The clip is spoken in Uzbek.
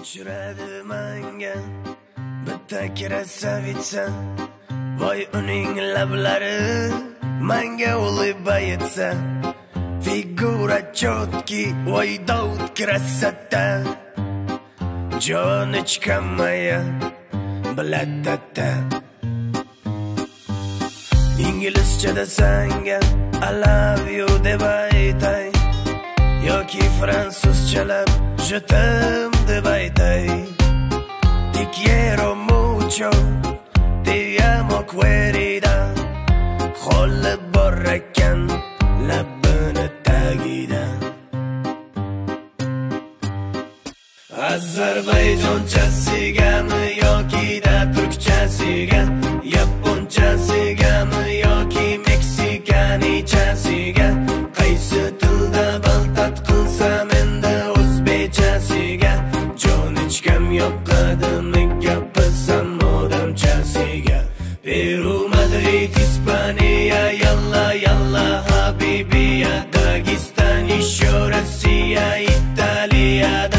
uchradi manga bitta krasavitsa voy uning lablari manga ulib aytsa figura чёткий voy dovud krasota jonechka moya bilatata inglizchada sanga I love you deb aytay. Yoki fransuzchalab je t'aime de Baitay. te quiero mucho te amo querida qo'li bor ekan labini tagida ozarbayjonchasigami yoki da turkchasiga Kim yokladım yapısan modem Chelsea'ye? Peru, Madrid, İspanya Yalla yalla Habibi ya Dagistan İşo, Rusya, İtalya'da